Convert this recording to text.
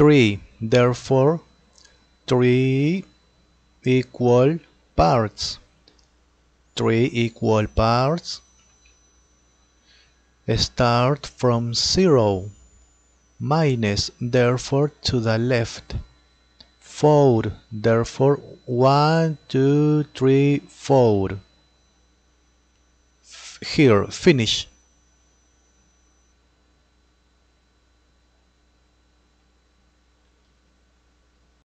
3 therefore 3 equal parts. 3 equal parts start from 0 minus therefore to the left. 4 therefore 1 2 3 4 here finish.